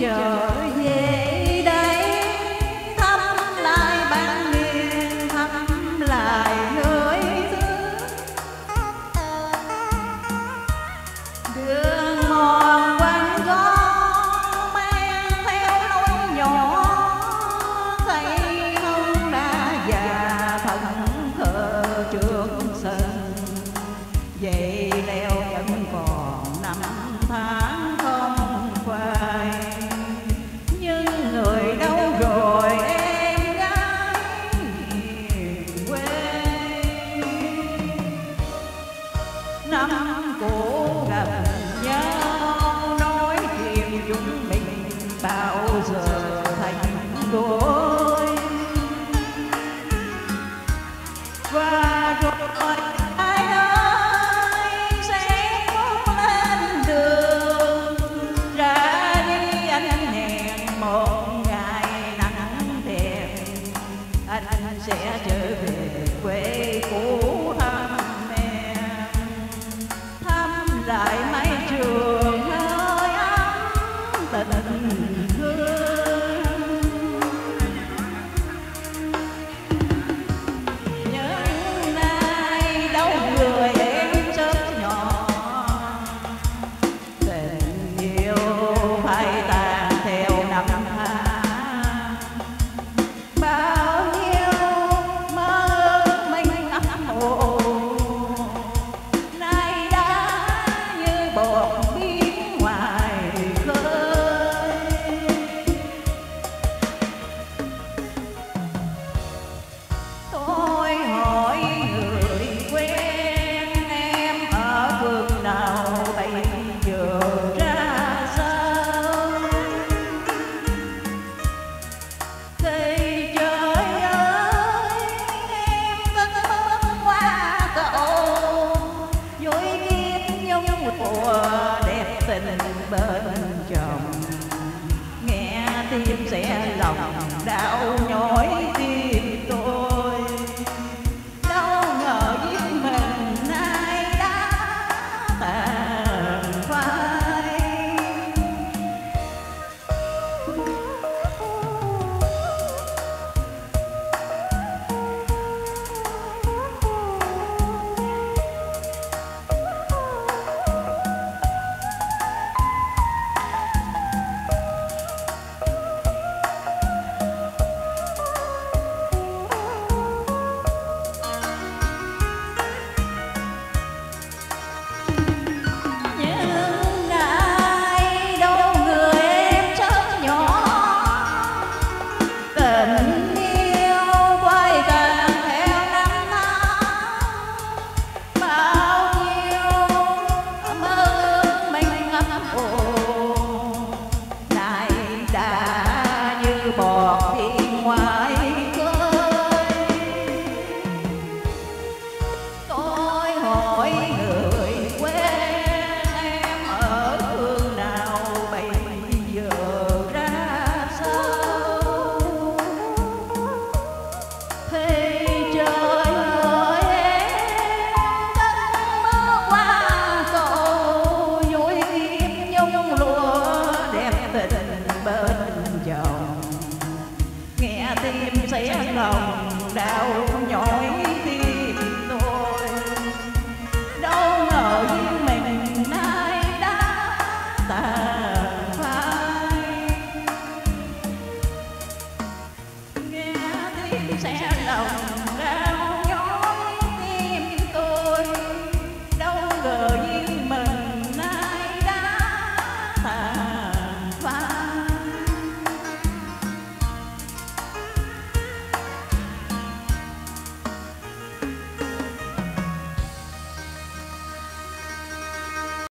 trở về đây, thăm lại bản miền thăm lại nơi xưa đường mòn quanh gió mang theo lối nhỏ thấy không đã già thần thờ trước sân. Vậy leo vẫn còn năm tháng. giờ thành đôi và rồi ai ơi sẽ có lên đường ra đi anh hẹn một ngày nắng đẹp anh, sẽ trở về quê cũ รวย đẹp tình bên chồng. Nghe tim sẽ lòng đau. now.